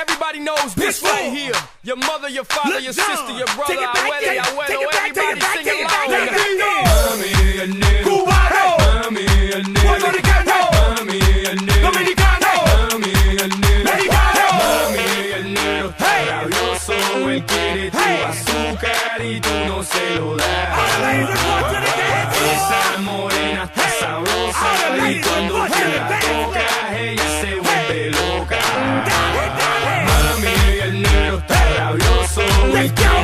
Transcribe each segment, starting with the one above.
Everybody knows this Pitbull. right here. Your mother, your father, Lil your Jon. sister, your brother, Take it back abuela, there. your Take it back there, everybody back sing there, back along. there, back Mami, el negro. Cubano. Mami, el negro. Puertorriqueño. Mami, el negro. Dominicano. Mami, el negro. Mexicano. Mami, el negro. está Hey. Rabioso, él quiere tu Hey. azúcar y tú no se lo All the das.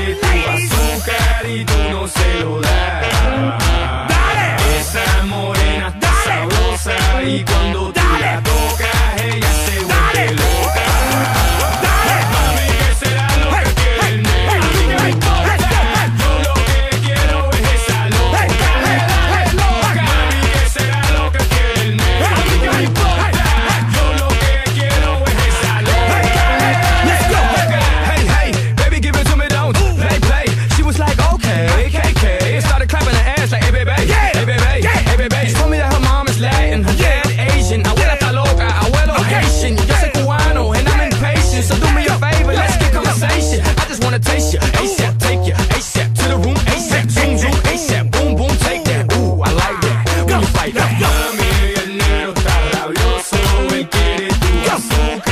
y tu azúcar y tú no se lo das. to taste you. ASAP, take you. ASAP to the room. ASAP, zoom, zoom. ASAP, boom, boom, take that. Ooh, I like that. When you fight that. Dame el negro está rabioso, me quiere azúcar.